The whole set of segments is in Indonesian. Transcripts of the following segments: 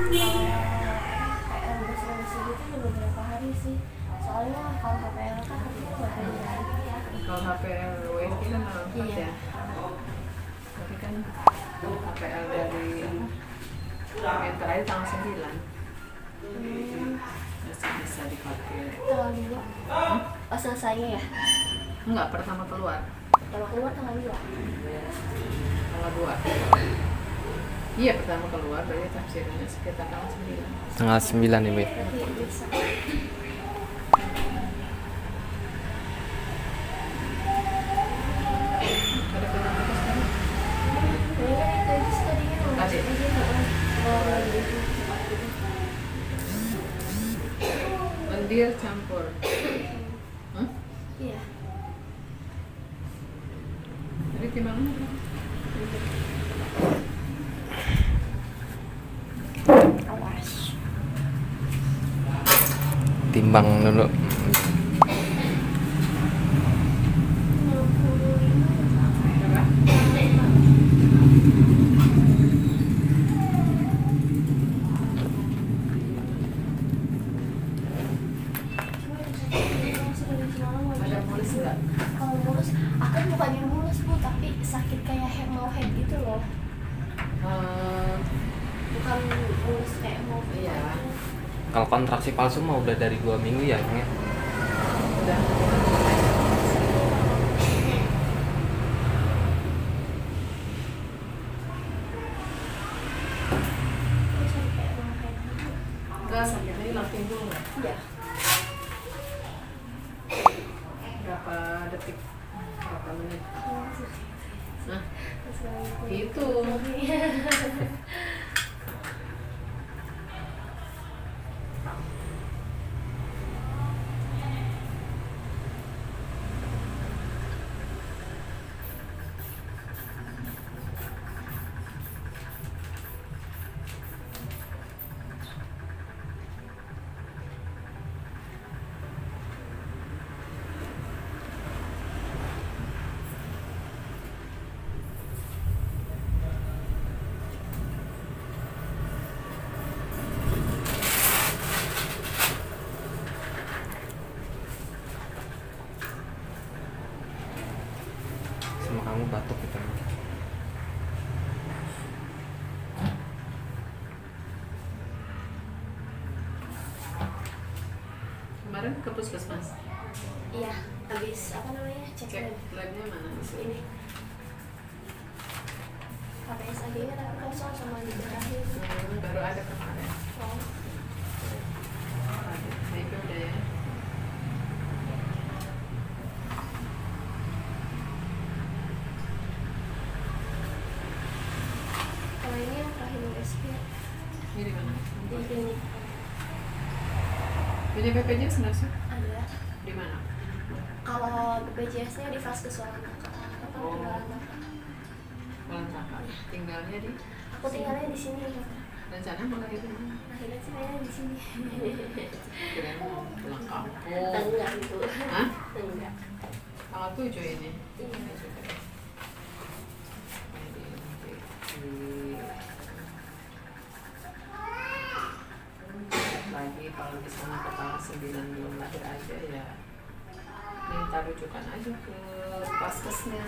Gitu juga beberapa hari sih soalnya kalau HPL kan nggak ada ya Kalau HPL WNI kan empat Iya. ya. Tapi kan HPL dari yang terakhir tanggal 9 hmm, masih bisa dipakai. tanggal dua pas selesainya ya Enggak, pertama keluar. kalau keluar tanggal dua Tanggal 2. Iya, pertama keluar berarti tafsirnya sekitar tanggal 9. Tanggal 9 Ibu. ya. Lendir campur. Hah? iya Jadi timbangannya berapa? Awas Timbang dulu. Berapa? Ada mulus enggak? kalau mulus aku bukannya mulus bu tapi sakit kayak head mau head gitu loh Eh, bukan mulus kayak mau head Iya. Kalau kontraksi palsu mah udah dari dua minggu ya, ya. udah. Gitu iya Berapa detik? Berapa menit? Nah, itu Kemarin ke puskesmas. iya habis apa namanya cek Cek lab labnya mana? ini KPSAG nya tapi kosong sama di Hmm, baru ada kemarin. oh Ada. Nah, itu udah ya. kalau ini yang terakhir USP Ini di mana? di klinik Punya BPJS nggak sih? ada Di mana? kalau BPJS nya di Vaskes Walantaka apa Oh. Walantaka Walantaka. Tinggalnya di aku tinggalnya di sini rencana mau lahir di mana? akhirnya sih kayaknya di sini Kirain mau pulang kampung. enggak gitu Hah? enggak Tanggal tujuh ini. Iya. 9 belum lahir aja ya. Minta rujukan aja ke paskesnya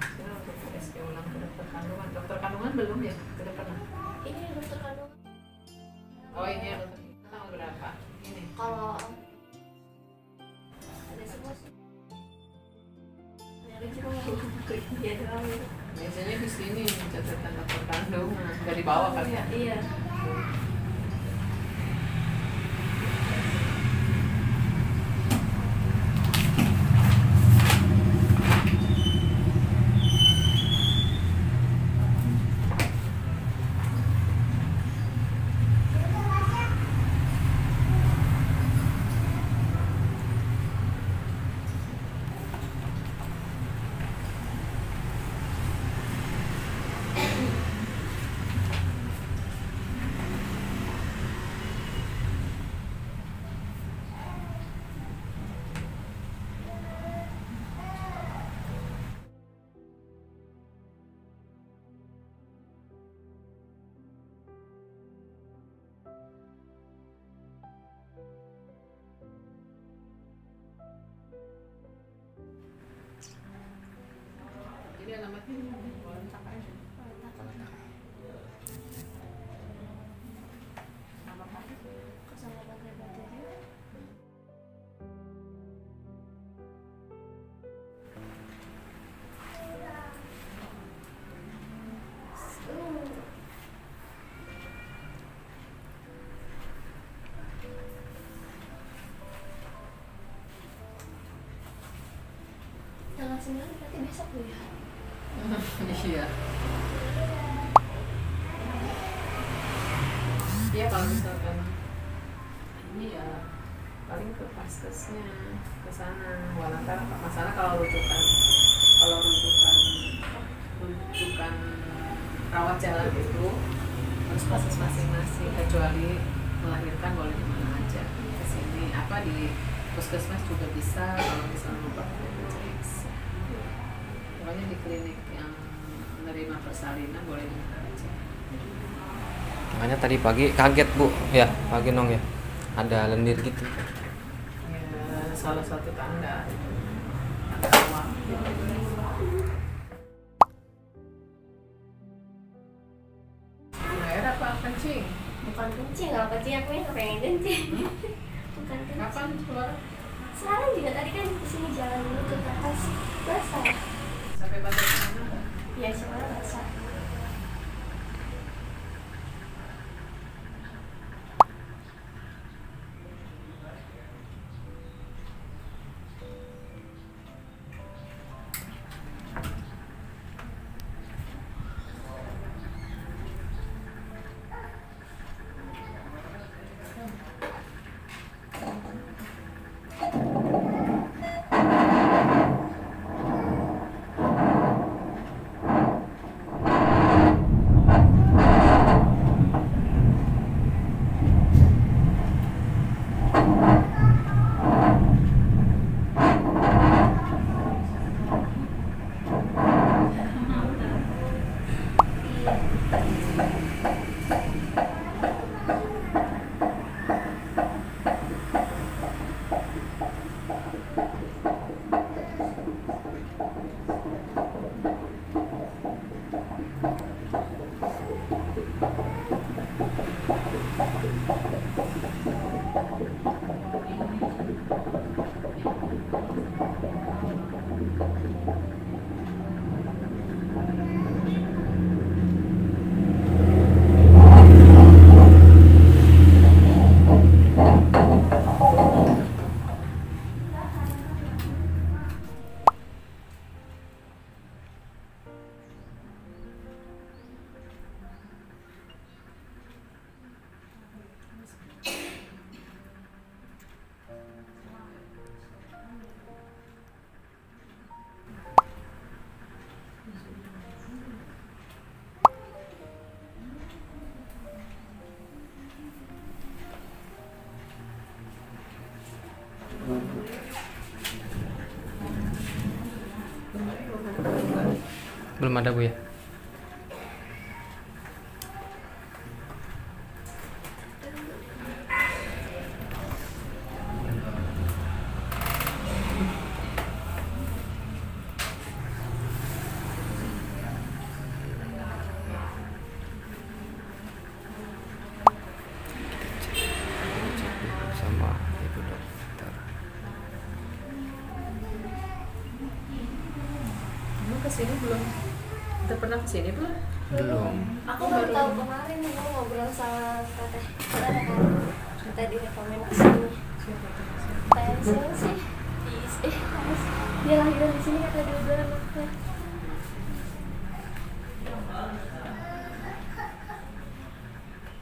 Ini untuk USG ulang ke dokter kandungan. Dokter kandungan belum ya? Sudah pernah ini dokter kandungan. Oh ini ya dokter. Tanggal berapa? Ini. Kalau ada semua doang. Biasanya di sini catatan dokter kandungan. Nggak dibawa kali ya? Iya Tanggal 9 berarti besok ya? iya. Iya kalau misalkan ini ya paling ke paskesnya ke sana. Wanita masalah kalau rujukan kalau rujukan rujukan rawat jalan itu harus proses masing-masing kecuali melahirkan boleh di mana aja ke sini. Apa di puskesmas juga bisa kalau misalnya mau pokoknya di klinik yang menerima persalinan boleh di mana aja. Makanya tadi pagi kaget bu, ya pagi nong ya, ada lendir gitu. ya salah satu tanda. Air apa kencing. Bukan kencing, kalau kencing aku yang pengen kencing. Bukan kencing. Kapan keluar? Sekarang juga tadi kan ke sini jalan dulu ke atas. Basah sampai batas mana nggak? Ya sekarang basah Belum ada bu ya? sama ibu dokter. Kamu ke sini belum? Udah pernah ke sini belum? Belum. Aku baru tahu kemarin aku ngobrol sama teteh Ada kan Kita Siapa sih eh dia lahiran di sini kata dia udah anaknya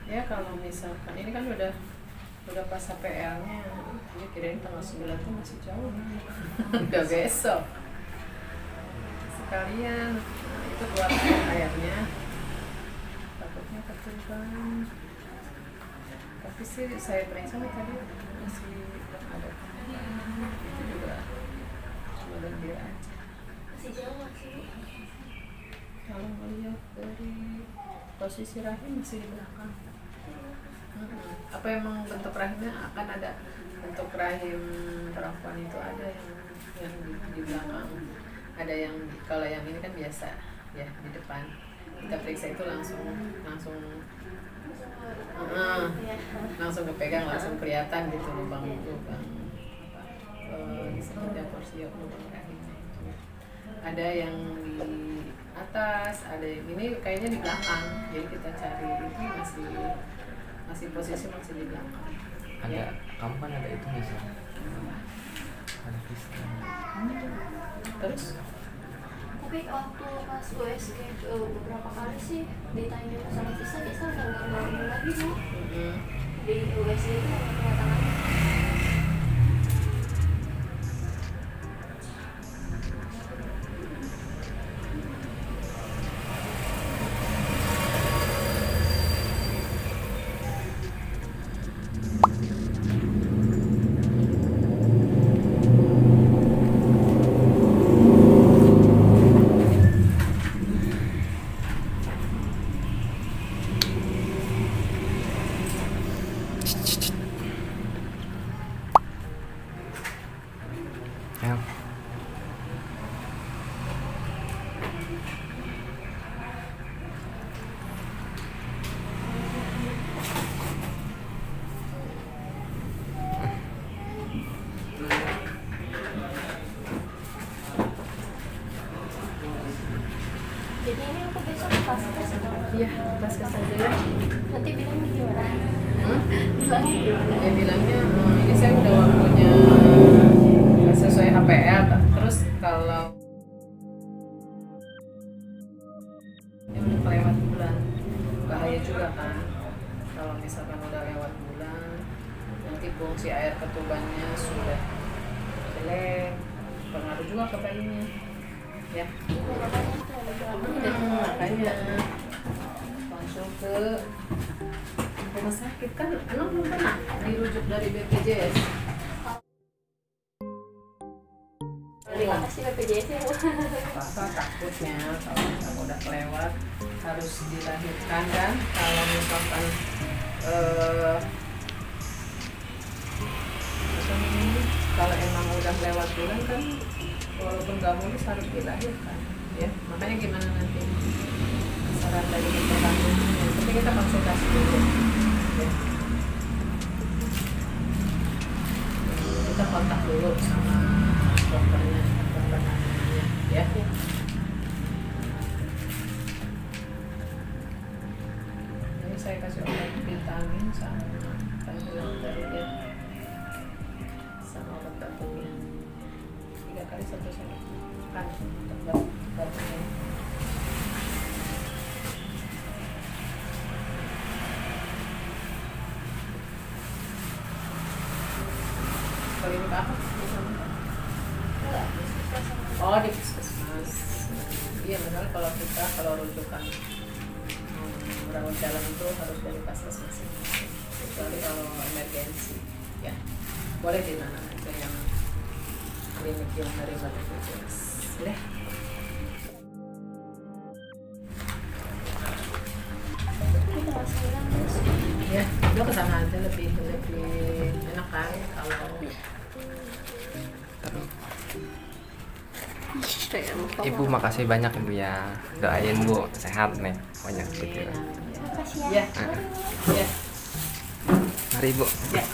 Ya kalau misalkan ini kan udah udah pas HPL-nya, dia kirain tanggal 9 tuh masih jauh. udah besok. Sekalian itu buat airnya. Takutnya ketuban. Tapi sih saya periksa tadi masih ada itu juga cuma lendir aja. masih jauh masih Kalau melihat dari posisi rahim masih di belakang. Mm-mm. Apa emang bentuk rahimnya akan ada bentuk rahim perempuan itu ada yang yang di, di belakang ada yang kalau yang ini kan biasa ya di depan. Kita periksa itu langsung langsung Iya. langsung kepegang langsung kelihatan gitu lubang lubang apa eh, disebutnya porsio lubang itu ada yang di atas ada yang ini kayaknya di belakang. Jadi kita cari itu masih masih posisi masih di belakang. Ada ya. kamu kan ada itu bisa ada piston terus Tapi waktu pas USG eh, beberapa kali sih ditanya masalah visa, visa udah nggak lagi bu. Di USG itu nggak kelihatan pas ke saja ya. Nanti bilangnya gimana? Hmm? Bilangnya gimana? ya bilangnya "Hmm, ini saya udah waktunya sesuai HPL terus kalau ini udah kelewat bulan bahaya juga kan. Kalau misalkan udah lewat bulan nanti fungsi air ketubannya sudah jelek pengaruh juga ke bayinya. Ya. Makanya itu ada Hmm, makanya langsung ke rumah sakit kan emang belum pernah dirujuk dari BPJS Terima kasih BPJS ya bu. apa takutnya kalau misalkan udah kelewat harus dilahirkan kan? Kalau misalkan eh, kalau emang udah lewat bulan kan walaupun nggak mulus harus dilahirkan ya. Makanya gimana nanti saran dari dokter kandungan penting kita konsultasi dulu. Ya. kita kontak dulu sama dokternya dokter kandungannya ya. Ini saya kasih obat vitamin sama dia. Sama obat batuknya tiga kali satu sehari kan oh di puskesmas. Iya benar. Kalau kita kalau rujukan hmm, rawat jalan itu harus dari puskesmas kecuali kalau emergensi ya. Boleh di mana aja yang klinik yang menerima BPJS deh lebih lebih enak kan kalau ibu makasih banyak ibu ya. Doain bu sehat nih banyak gitu. Makasih ya. Ya. ya mari ibu ya